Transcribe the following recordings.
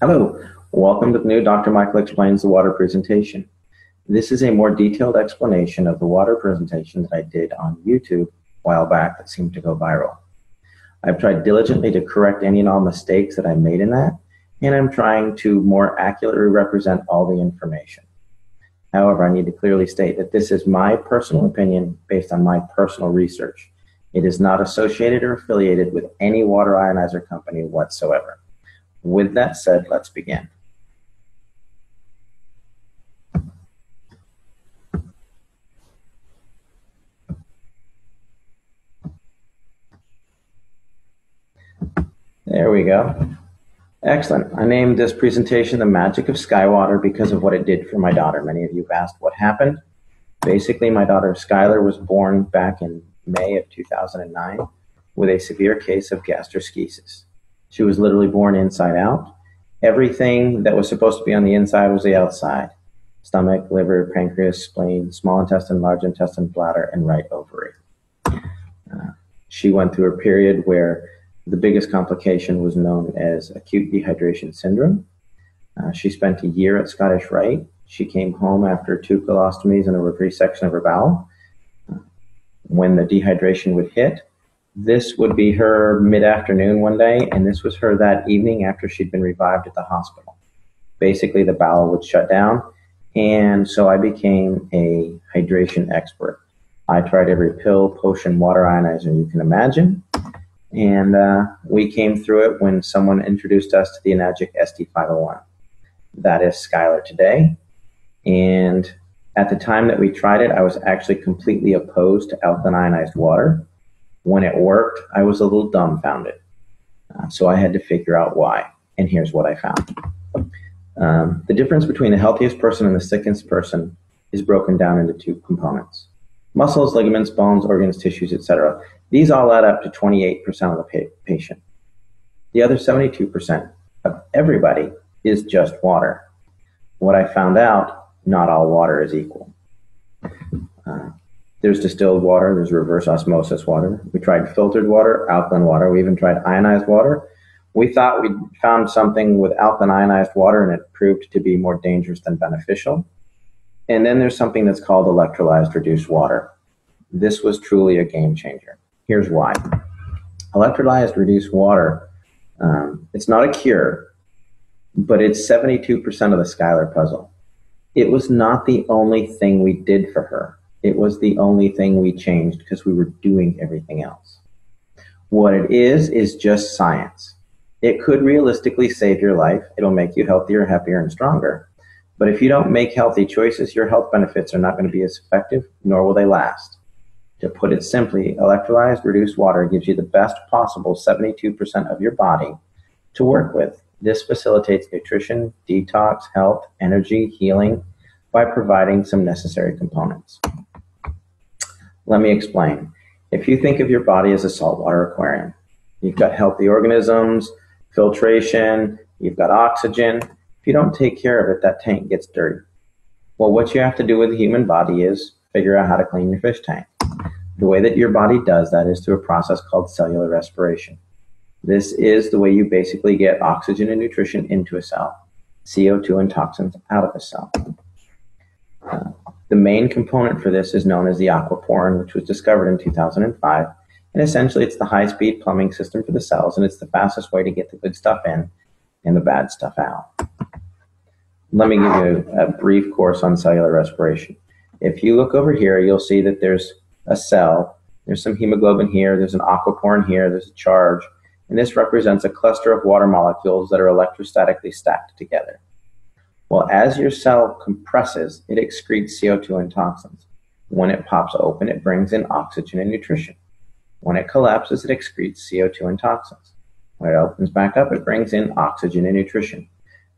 Hello, welcome to the new Dr. Michael Explains the Water presentation. This is a more detailed explanation of the water presentation that I did on YouTube a while back that seemed to go viral. I've tried diligently to correct any and all mistakes that I made in that, and I'm trying to more accurately represent all the information. However, I need to clearly state that this is my personal opinion based on my personal research. It is not associated or affiliated with any water ionizer company whatsoever. With that said, let's begin. There we go. Excellent. I named this presentation The Magic of Skywater because of what it did for my daughter. Many of you have asked what happened. Basically, my daughter Skylar was born back in May of 2009 with a severe case of gastroschisis. She was literally born inside out. Everything that was supposed to be on the inside was the outside stomach, liver, pancreas, spleen, small intestine, large intestine, bladder, and right ovary. Uh, she went through a period where the biggest complication was known as acute dehydration syndrome. Uh, she spent a year at Scottish Rite. She came home after two colostomies and a resection of her bowel. Uh, when the dehydration would hit, this would be her mid afternoon one day, and this was her that evening after she'd been revived at the hospital. Basically, the bowel would shut down, and so I became a hydration expert. I tried every pill, potion, water ionizer you can imagine, and uh, we came through it when someone introduced us to the Enagic SD501. That is Skylar today, and at the time that we tried it, I was actually completely opposed to alkaline ionized water when it worked, I was a little dumbfounded. Uh, so I had to figure out why. And here's what I found. Um, the difference between the healthiest person and the sickest person is broken down into two components muscles, ligaments, bones, organs, tissues, etc. These all add up to 28% of the pa- patient. The other 72% of everybody is just water. What I found out, not all water is equal. Uh, there's distilled water, there's reverse osmosis water. We tried filtered water, alkaline water. We even tried ionized water. We thought we found something with alkaline ionized water and it proved to be more dangerous than beneficial. And then there's something that's called electrolyzed reduced water. This was truly a game changer. Here's why. Electrolyzed reduced water, um, it's not a cure, but it's 72% of the Skylar puzzle. It was not the only thing we did for her it was the only thing we changed because we were doing everything else. What it is, is just science. It could realistically save your life. It'll make you healthier, happier, and stronger. But if you don't make healthy choices, your health benefits are not going to be as effective, nor will they last. To put it simply, electrolyzed reduced water gives you the best possible 72% of your body to work with. This facilitates nutrition, detox, health, energy, healing by providing some necessary components. Let me explain. If you think of your body as a saltwater aquarium, you've got healthy organisms, filtration, you've got oxygen. If you don't take care of it, that tank gets dirty. Well, what you have to do with the human body is figure out how to clean your fish tank. The way that your body does that is through a process called cellular respiration. This is the way you basically get oxygen and nutrition into a cell, CO2 and toxins out of a cell. Uh, the main component for this is known as the aquaporin, which was discovered in 2005. And essentially, it's the high speed plumbing system for the cells, and it's the fastest way to get the good stuff in and the bad stuff out. Let me give you a brief course on cellular respiration. If you look over here, you'll see that there's a cell, there's some hemoglobin here, there's an aquaporin here, there's a charge, and this represents a cluster of water molecules that are electrostatically stacked together. Well, as your cell compresses, it excretes CO2 and toxins. When it pops open, it brings in oxygen and nutrition. When it collapses, it excretes CO2 and toxins. When it opens back up, it brings in oxygen and nutrition.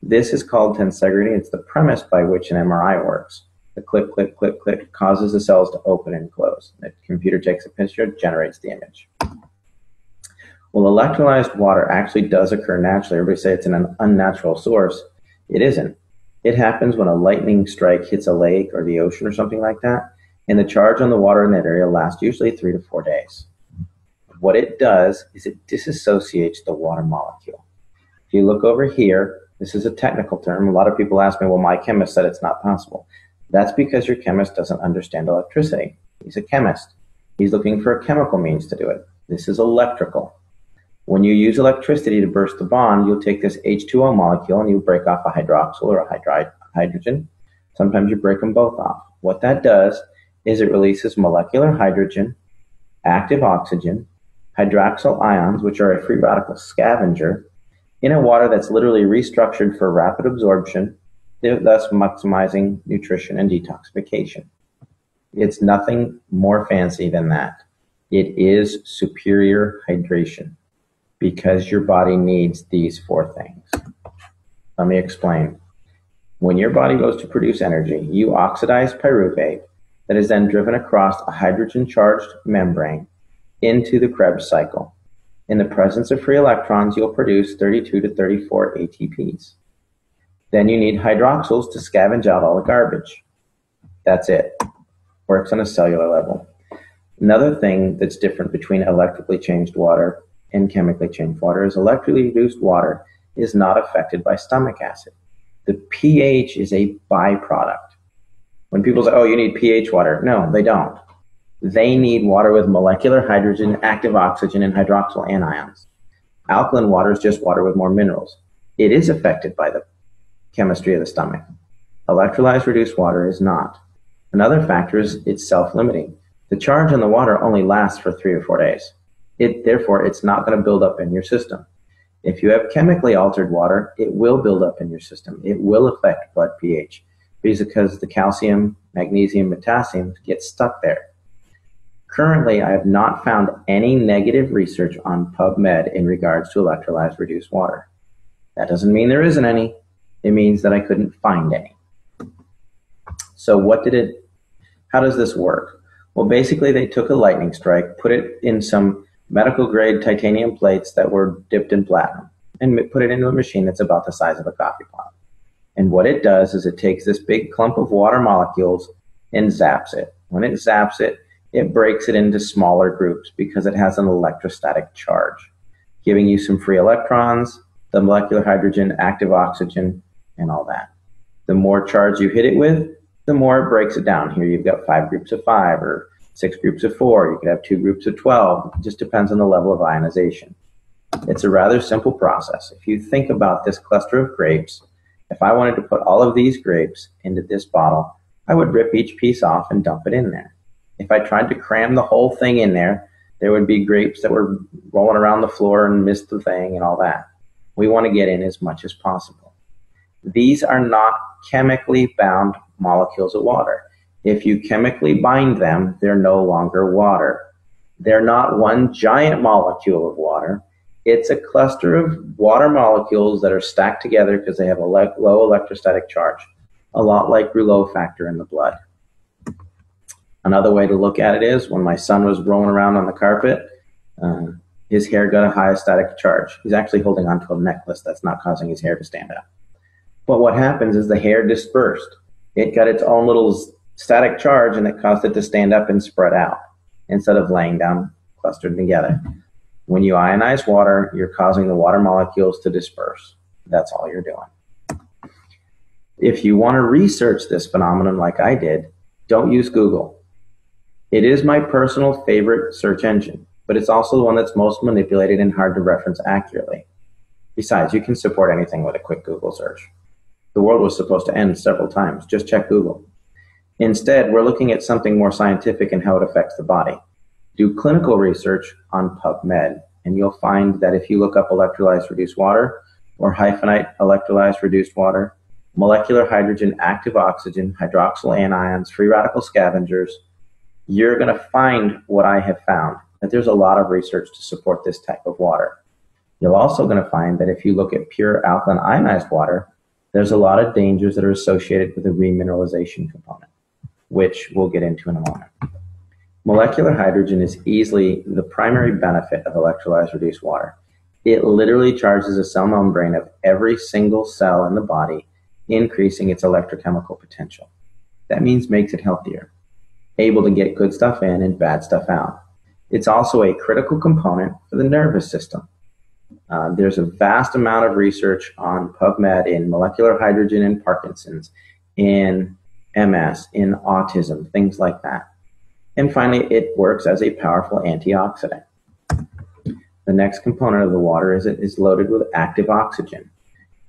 This is called tensegrity. It's the premise by which an MRI works. The click, click, click, click causes the cells to open and close. The computer takes a picture, generates the image. Well, electrolyzed water actually does occur naturally. Everybody say it's an unnatural source. It isn't. It happens when a lightning strike hits a lake or the ocean or something like that, and the charge on the water in that area lasts usually three to four days. What it does is it disassociates the water molecule. If you look over here, This is a technical term. A lot of people ask me, well, my chemist said it's not possible. That's because your chemist doesn't understand electricity. He's a chemist. He's looking for a chemical means to do it. This is electrical. When you use electricity to burst the bond, you'll take this H2O molecule and you break off a hydroxyl or a hydri- hydrogen. Sometimes you break them both off. What that does is it releases molecular hydrogen, active oxygen, hydroxyl ions, which are a free radical scavenger, in a water that's literally restructured for rapid absorption, thus maximizing nutrition and detoxification. It's nothing more fancy than that. It is superior hydration because your body needs these four things. Let me explain. When your body goes to produce energy, you oxidize pyruvate that is then driven across a hydrogen charged membrane into the Krebs cycle. In the presence of free electrons, you'll produce 32 to 34 ATPs. Then you need hydroxyls to scavenge out all the garbage. That's it. Works on a cellular level. Another thing that's different between electrically changed water and chemically changed water is electrically reduced water is not affected by stomach acid. The pH is a byproduct. When people say, oh, you need pH water, no, they don't. They need water with molecular hydrogen, active oxygen, and hydroxyl anions. Alkaline water is just water with more minerals. It is affected by the chemistry of the stomach. Electrolyzed reduced water is not. Another factor is it's self-limiting. The charge in the water only lasts for three or four days. It, therefore, it's not going to build up in your system. If you have chemically altered water, it will build up in your system. It will affect blood pH because the calcium, magnesium, potassium get stuck there. Currently, I have not found any negative research on PubMed in regards to electrolyzed reduced water. That doesn't mean there isn't any. It means that I couldn't find any. So what did it, how does this work? Well, basically they took a lightning strike, put it in some medical grade titanium plates that were dipped in platinum and put it into a machine that's about the size of a coffee pot. And what it does is it takes this big clump of water molecules and zaps it. When it zaps it, it breaks it into smaller groups because it has an electrostatic charge, giving you some free electrons, the molecular hydrogen, active oxygen, and all that. The more charge you hit it with, the more it breaks it down. Here you've got five groups of five or six groups of four. You could have two groups of 12. It just depends on the level of ionization. It's a rather simple process. If you think about this cluster of grapes, if I wanted to put all of these grapes into this bottle, I would rip each piece off and dump it in there. If I tried to cram the whole thing in there, there would be grapes that were rolling around the floor and missed the thing and all that. We want to get in as much as possible. These are not chemically bound molecules of water. If you chemically bind them, they're no longer water. They're not one giant molecule of water. It's a cluster of water molecules that are stacked together because they have a le- low electrostatic charge, a lot like Rouleau factor in the blood. Another way to look at it is when my son was rolling around on the carpet, uh, his hair got a high static charge. He's actually holding onto a necklace that's not causing his hair to stand up. But what happens is the hair dispersed. It got its own little static charge and it caused it to stand up and spread out instead of laying down clustered together. When you ionize water, you're causing the water molecules to disperse. That's all you're doing. If you want to research this phenomenon like I did, don't use Google. It is my personal favorite search engine, but it's also the one that's most manipulated and hard to reference accurately. Besides, you can support anything with a quick Google search. The world was supposed to end several times. Just check Google. Instead, we're looking at something more scientific and how it affects the body. Do clinical research on PubMed, and you'll find that if you look up electrolyzed reduced water or hyphenate electrolyzed reduced water, molecular hydrogen, active oxygen, hydroxyl anions, free radical scavengers, you're going to find what I have found that there's a lot of research to support this type of water. You're also going to find that if you look at pure alkaline ionized water, there's a lot of dangers that are associated with the remineralization component which we'll get into in a moment. Molecular hydrogen is easily the primary benefit of electrolyzed reduced water. It literally charges a cell membrane of every single cell in the body, increasing its electrochemical potential. That means makes it healthier, able to get good stuff in and bad stuff out. It's also a critical component for the nervous system. Uh, there's a vast amount of research on PubMed in molecular hydrogen and Parkinson's, in MS, in autism, things like that. And finally, it works as a powerful antioxidant. The next component of the water is it is loaded with active oxygen.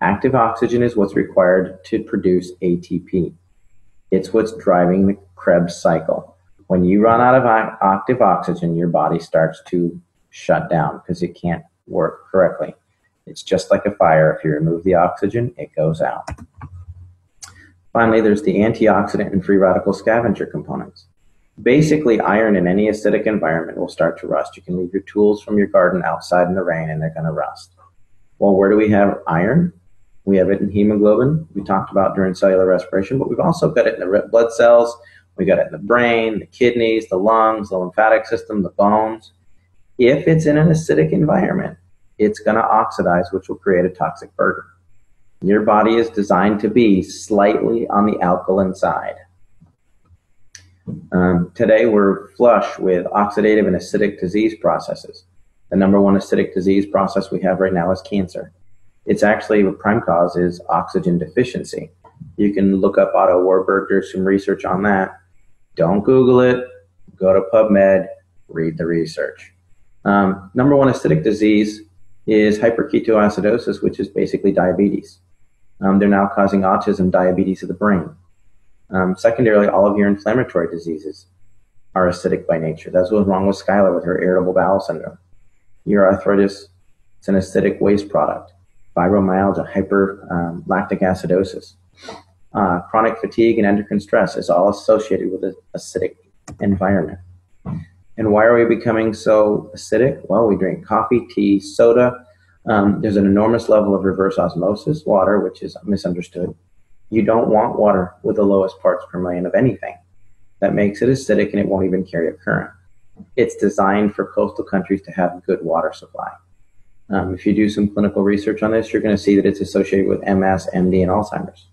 Active oxygen is what's required to produce ATP. It's what's driving the Krebs cycle. When you run out of active oxygen, your body starts to shut down because it can't work correctly. It's just like a fire. If you remove the oxygen, it goes out. Finally, there's the antioxidant and free radical scavenger components. Basically, iron in any acidic environment will start to rust. You can leave your tools from your garden outside in the rain and they're going to rust. Well, where do we have iron? We have it in hemoglobin, we talked about during cellular respiration, but we've also got it in the red blood cells. We got it in the brain, the kidneys, the lungs, the lymphatic system, the bones. If it's in an acidic environment, it's going to oxidize, which will create a toxic burden. Your body is designed to be slightly on the alkaline side. Um, today, we're flush with oxidative and acidic disease processes. The number one acidic disease process we have right now is cancer. It's actually a prime cause is oxygen deficiency. You can look up Otto Warburg, there's some research on that. Don't Google it. Go to PubMed, read the research. Um, number one acidic disease is hyperketoacidosis, which is basically diabetes. Um, they're now causing autism, diabetes of the brain. Um, secondarily, all of your inflammatory diseases are acidic by nature. That's what's wrong with Skylar with her irritable bowel syndrome. Your arthritis, it's an acidic waste product. Fibromyalgia, hyperlactic um, acidosis. Uh, chronic fatigue and endocrine stress is all associated with an acidic environment. And why are we becoming so acidic? Well, we drink coffee, tea, soda. Um, there's an enormous level of reverse osmosis water, which is misunderstood. You don't want water with the lowest parts per million of anything. That makes it acidic and it won't even carry a current. It's designed for coastal countries to have good water supply. Um, if you do some clinical research on this, you're going to see that it's associated with MS, MD, and Alzheimer's.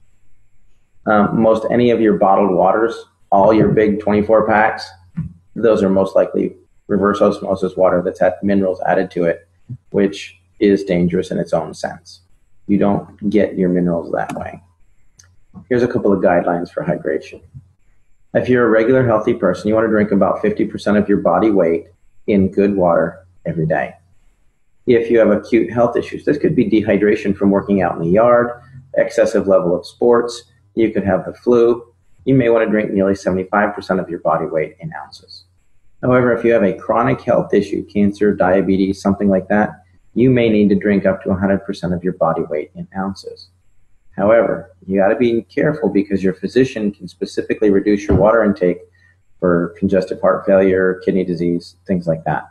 Um, most any of your bottled waters, all your big 24 packs, those are most likely reverse osmosis water that's had minerals added to it, which is dangerous in its own sense. You don't get your minerals that way. Here's a couple of guidelines for hydration. If you're a regular healthy person, you want to drink about 50% of your body weight in good water every day. If you have acute health issues, this could be dehydration from working out in the yard, excessive level of sports, you could have the flu. You may want to drink nearly 75% of your body weight in ounces. However, if you have a chronic health issue, cancer, diabetes, something like that, you may need to drink up to 100% of your body weight in ounces. However, you got to be careful because your physician can specifically reduce your water intake for congestive heart failure, kidney disease, things like that.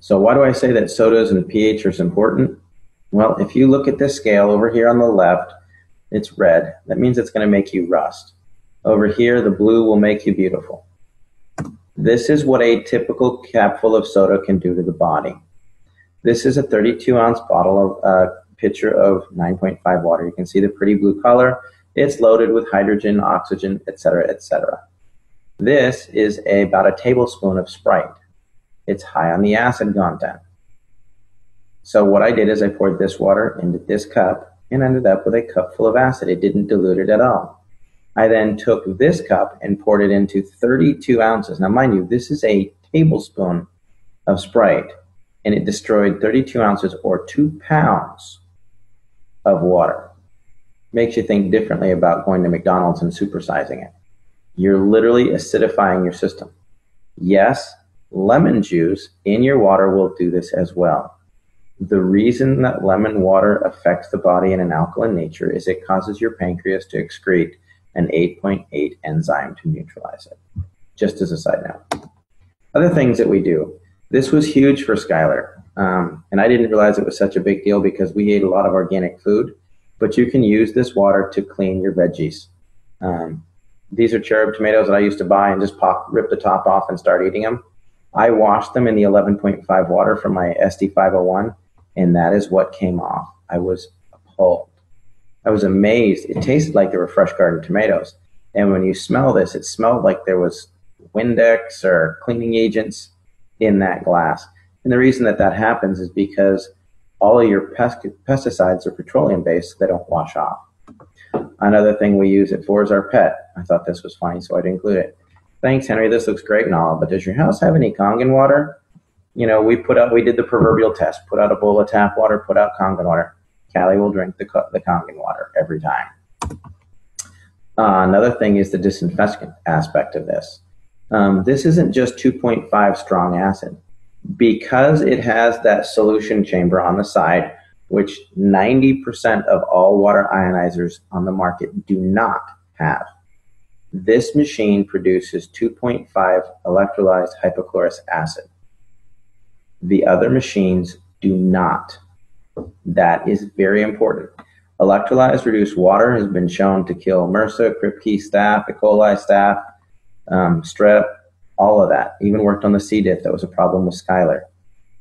So, why do I say that sodas and pH are important? Well, if you look at this scale over here on the left, it's red. That means it's going to make you rust. Over here, the blue will make you beautiful. This is what a typical capful of soda can do to the body. This is a 32 ounce bottle of uh, pitcher of 9.5 water. You can see the pretty blue color. It's loaded with hydrogen, oxygen, etc., etc. This is a, about a tablespoon of Sprite. It's high on the acid content. So what I did is I poured this water into this cup and ended up with a cup full of acid. It didn't dilute it at all. I then took this cup and poured it into 32 ounces. Now, mind you, this is a tablespoon of Sprite, and it destroyed 32 ounces or two pounds of water. Makes you think differently about going to McDonald's and supersizing it. You're literally acidifying your system. Yes, lemon juice in your water will do this as well. The reason that lemon water affects the body in an alkaline nature is it causes your pancreas to excrete an 8.8 enzyme to neutralize it. Just as a side note. Other things that we do. This was huge for Skylar. Um, and I didn't realize it was such a big deal because we ate a lot of organic food. But you can use this water to clean your veggies. Um, these are cherub tomatoes that I used to buy and just pop, rip the top off and start eating them. I washed them in the 11.5 water from my SD501 and that is what came off. I was appalled. I was amazed. It tasted like they were fresh garden tomatoes. And when you smell this, it smelled like there was Windex or cleaning agents in that glass. And the reason that that happens is because all of your pest- pesticides are petroleum based, so they don't wash off. Another thing we use it for is our pet. I thought this was funny, so I'd include it. Thanks, Henry. This looks great and all, but does your house have any Kangen water? You know, we put out, we did the proverbial test. Put out a bowl of tap water, put out Kangen water. Callie will drink the the Kangen water every time. Uh, another thing is the disinfectant aspect of this. Um, this isn't just 2.5 strong acid because it has that solution chamber on the side, which 90% of all water ionizers on the market do not have. This machine produces 2.5 electrolyzed hypochlorous acid. The other machines do not. That is very important. Electrolyzed reduced water has been shown to kill MRSA, Kripke staph, E. coli staph, um, strep, all of that. Even worked on the C. diff that was a problem with Skylar.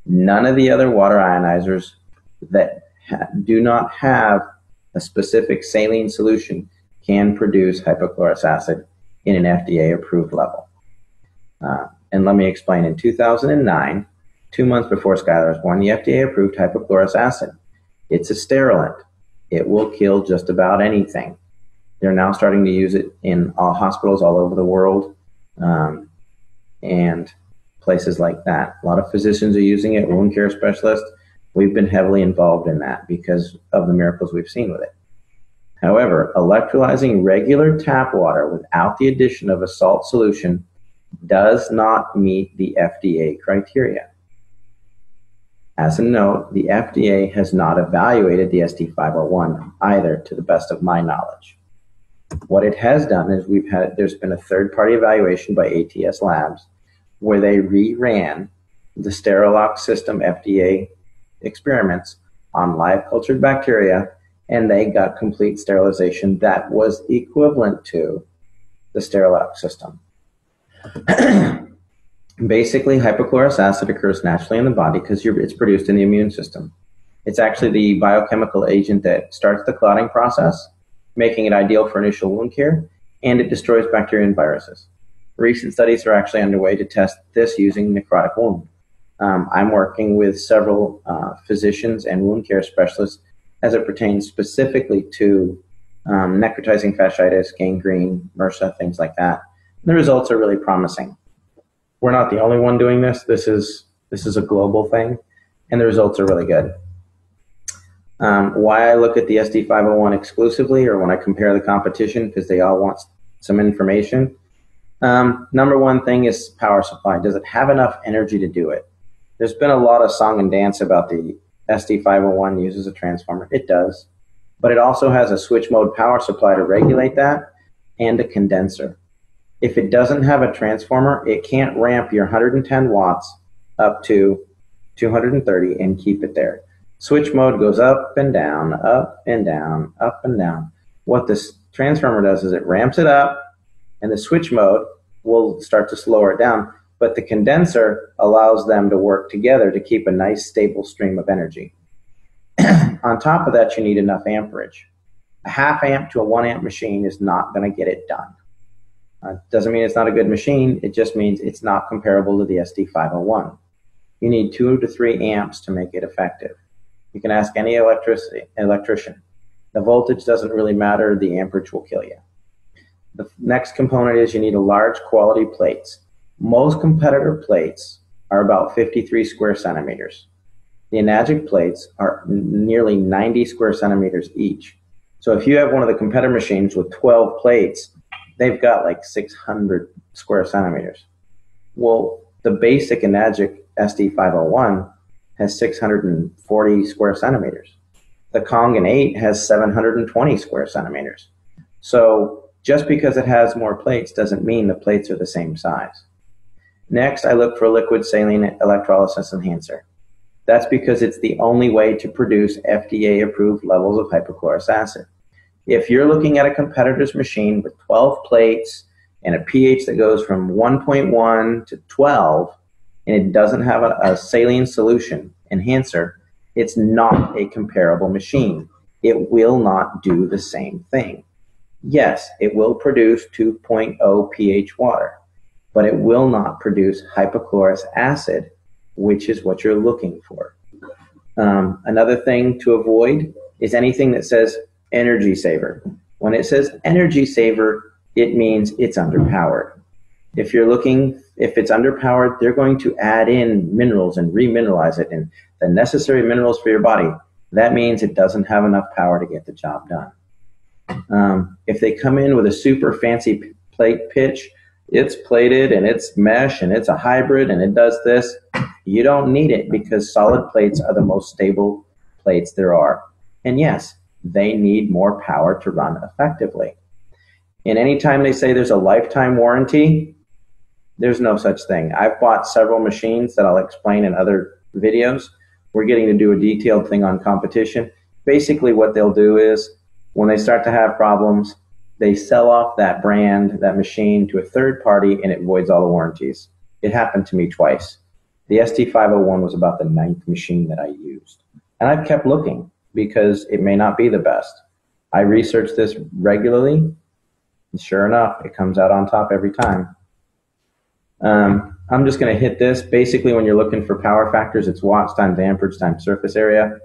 None of the other water ionizers that ha- do not have a specific saline solution can produce hypochlorous acid in an FDA approved level. Uh, and let me explain. In 2009, two months before Skylar was born, the FDA approved hypochlorous acid. It's a sterilant. It will kill just about anything. They're now starting to use it in all hospitals all over the world. Um, and places like that. A lot of physicians are using it, wound care specialists. We've been heavily involved in that because of the miracles we've seen with it. However, electrolyzing regular tap water without the addition of a salt solution does not meet the FDA criteria. As a note, the FDA has not evaluated the SD501 either, to the best of my knowledge. What it has done is we've had there's been a third party evaluation by ATS Labs where they reran the Sterilox system FDA experiments on live cultured bacteria and they got complete sterilization that was equivalent to the Sterilox system. Basically, hypochlorous acid occurs naturally in the body because it's produced in the immune system. It's actually the biochemical agent that starts the clotting process, making it ideal for initial wound care, and it destroys bacteria and viruses. Recent studies are actually underway to test this using necrotic wound. Um, I'm working with several uh, physicians and wound care specialists as it pertains specifically to um, necrotizing fasciitis, gangrene, MRSA, things like that. And the results are really promising. We're not the only one doing this. This is this is a global thing, and the results are really good. Um, why I look at the SD501 exclusively, or when I compare the competition, because they all want some information. Um, number one thing is power supply. Does it have enough energy to do it? There's been a lot of song and dance about the SD501 uses a transformer. It does, but it also has a switch mode power supply to regulate that and a condenser. If it doesn't have a transformer, it can't ramp your 110 watts up to 230 and keep it there. Switch mode goes up and down, up and down, up and down. What this transformer does is it ramps it up, and the switch mode will start to slow it down. But the condenser allows them to work together to keep a nice stable stream of energy. On top of that, you need enough amperage. A half amp to a one amp machine is not going to get it done. Uh, doesn't mean it's not a good machine. It just means it's not comparable to the SD501. You need two to three amps to make it effective. You can ask any electrician. The voltage doesn't really matter. The amperage will kill you. The next component is you need a large quality plates. Most competitor plates are about 53 square centimeters. The Enagic plates are nearly 90 square centimeters each. So if you have one of the competitor machines with 12 plates, they've got like 600 square centimeters. Well, the basic Enagic SD501 has 640 square centimeters. The Kangen 8 has 720 square centimeters. So just because it has more plates doesn't mean the plates are the same size. Next, I look for a liquid saline electrolysis enhancer. That's because it's the only way to produce FDA approved levels of hypochlorous acid. If you're looking at a competitor's machine with 12 plates and a pH that goes from 1.1 to 12, and it doesn't have a, a saline solution enhancer, it's not a comparable machine. It will not do the same thing. Yes, it will produce 2.0 pH water, but it will not produce hypochlorous acid which is what you're looking for. Um, another thing to avoid is anything that says energy saver. When it says energy saver, it means it's underpowered. If you're looking, if it's underpowered, they're going to add in minerals and remineralize it and the necessary minerals for your body. That means it doesn't have enough power to get the job done. Um, if they come in with a super fancy plate pitch, it's plated and it's mesh and it's a hybrid and it does this, you don't need it because solid plates are the most stable plates there are. And yes, they need more power to run effectively. And anytime they say there's a lifetime warranty, there's no such thing. I've bought several machines that I'll explain in other videos. We're getting to do a detailed thing on competition. Basically, what they'll do is when they start to have problems, they sell off that brand, that machine to a third party, and it voids all the warranties. It happened to me twice. The SD501 was about the ninth machine that I used. And I've kept looking because it may not be the best. I research this regularly, and sure enough, it comes out on top every time. Um, I'm just going to hit this. Basically, when you're looking for power factors, it's watts times amperage times surface area.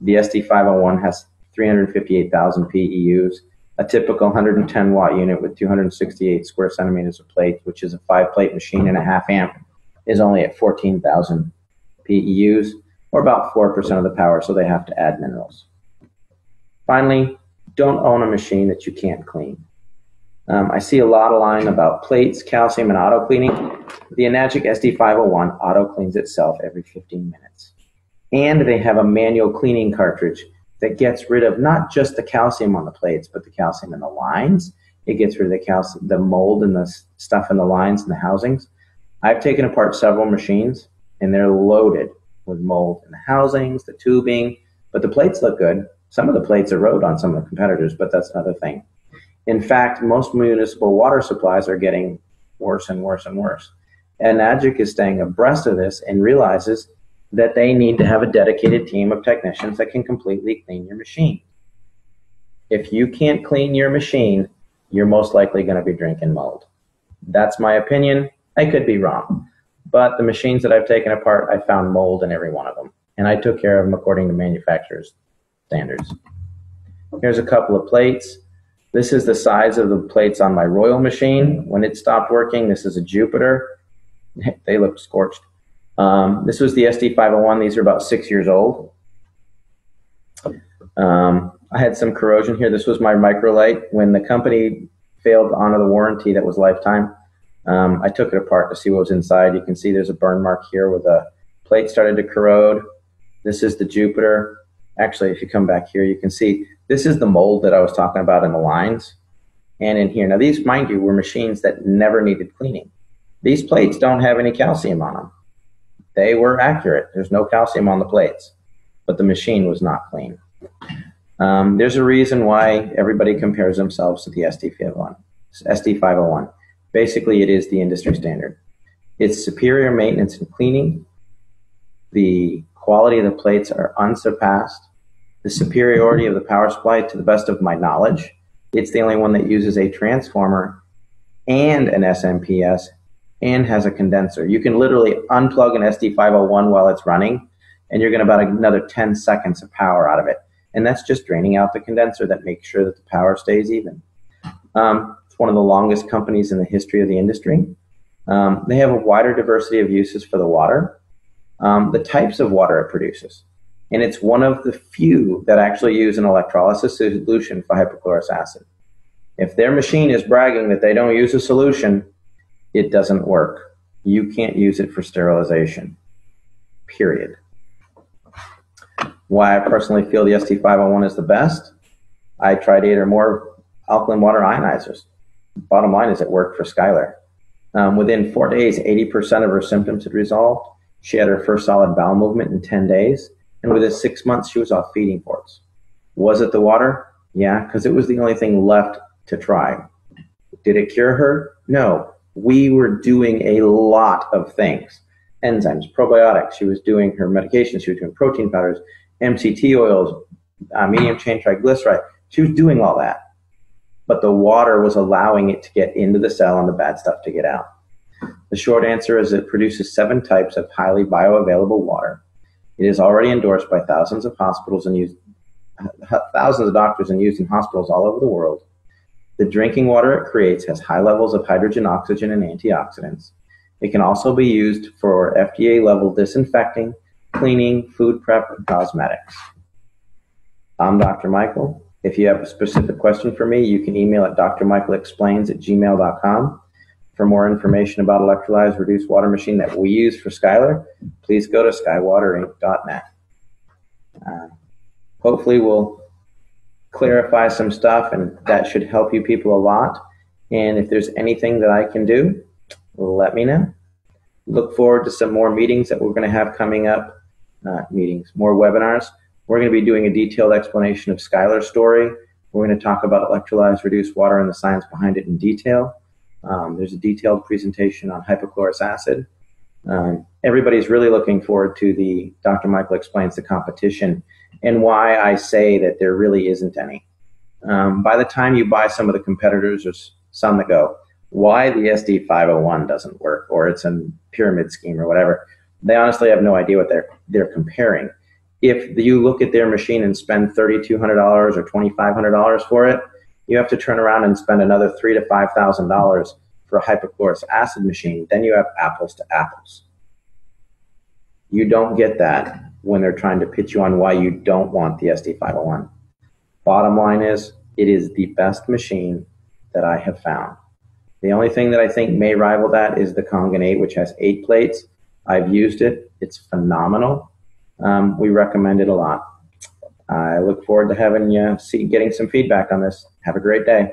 The SD501 has 358,000 PEUs. A typical 110 watt unit with 268 square centimeters of plate, which is a five plate machine and a half amp, is only at 14,000 PEUs, or about 4% of the power, so they have to add minerals. Finally, don't own a machine that you can't clean. Um, I see a lot of line about plates, calcium, and auto cleaning. The Enagic SD501 auto cleans itself every 15 minutes. And they have a manual cleaning cartridge that gets rid of not just the calcium on the plates, but the calcium in the lines. It gets rid of the calcium, the mold and the stuff in the lines and the housings. I've taken apart several machines and they're loaded with mold in the housings, the tubing, but the plates look good. Some of the plates erode on some of the competitors, but that's another thing. In fact, most municipal water supplies are getting worse and worse and worse. And Enagic is staying abreast of this and realizes that they need to have a dedicated team of technicians that can completely clean your machine. If you can't clean your machine, you're most likely going to be drinking mold. That's my opinion. I could be wrong. But the machines that I've taken apart, I found mold in every one of them. And I took care of them according to manufacturer's standards. Here's a couple of plates. This is the size of the plates on my Royal machine. When it stopped working, this is a Jupiter. they look scorched. Um, this was the SD501. These are about six years old. Um, I had some corrosion here. This was my microlite. When the company failed to honor the warranty that was lifetime, um, I took it apart to see what was inside. You can see there's a burn mark here where the plate started to corrode. This is the Jupiter. Actually, if you come back here, you can see this is the mold that I was talking about in the lines and in here. Now, these, mind you, were machines that never needed cleaning. These plates don't have any calcium on them. They were accurate. There's no calcium on the plates, but the machine was not clean. Um, there's a reason why everybody compares themselves to the SD501. SD501. Basically, it is the industry standard. It's superior maintenance and cleaning. The quality of the plates are unsurpassed the superiority of the power supply to the best of my knowledge. It's the only one that uses a transformer and an SMPS and has a condenser. You can literally unplug an SD501 while it's running and you're going to about another 10 seconds of power out of it. And that's just draining out the condenser that makes sure that the power stays even. Um, it's one of the longest companies in the history of the industry. Um, they have a wider diversity of uses for the water, um, the types of water it produces and it's one of the few that actually use an electrolysis solution for hypochlorous acid. If their machine is bragging that they don't use a solution, it doesn't work. You can't use it for sterilization. Period. Why I personally feel the SD501 is the best, I tried eight or more alkaline water ionizers. Bottom line is it worked for Skylar. Um, within four days, 80% of her symptoms had resolved. She had her first solid bowel movement in 10 days. And within six months, she was off feeding ports. Was it the water? Yeah, because it was the only thing left to try. Did it cure her? No. We were doing a lot of things enzymes, probiotics. She was doing her medications. She was doing protein powders, MCT oils, uh, medium chain triglyceride. She was doing all that. But the water was allowing it to get into the cell and the bad stuff to get out. The short answer is it produces seven types of highly bioavailable water. It is already endorsed by thousands of hospitals and used thousands of doctors and used in hospitals all over the world. The drinking water it creates has high levels of hydrogen, oxygen, and antioxidants. It can also be used for FDA level disinfecting, cleaning, food prep, and cosmetics. I'm Dr. Michael. If you have a specific question for me, you can email at drmichaelexplains at gmail.com. For more information about electrolyzed reduced water machine that we use for Skylar, please go to skywaterinc.net. Uh, hopefully, we'll clarify some stuff, and that should help you people a lot. And if there's anything that I can do, let me know. Look forward to some more meetings that we're going to have coming up. Uh, meetings, more webinars. We're going to be doing a detailed explanation of Skylar's story. We're going to talk about electrolyzed reduced water and the science behind it in detail. Um, there's a detailed presentation on hypochlorous acid. Um, everybody's really looking forward to the Dr. Michael explains the competition and why I say that there really isn't any. Um, by the time you buy some of the competitors, there's some that go, why the SD 501 doesn't work or it's a pyramid scheme or whatever. They honestly have no idea what they're they're comparing. If you look at their machine and spend $3,200 or $2,500 for it, you have to turn around and spend another three to five thousand dollars for a hypochlorous acid machine. Then you have apples to apples. You don't get that when they're trying to pitch you on why you don't want the SD501. Bottom line is, it is the best machine that I have found. The only thing that I think may rival that is the Kangen 8, which has eight plates. I've used it. It's phenomenal. Um, we recommend it a lot. I look forward to having you see, getting some feedback on this. Have a great day.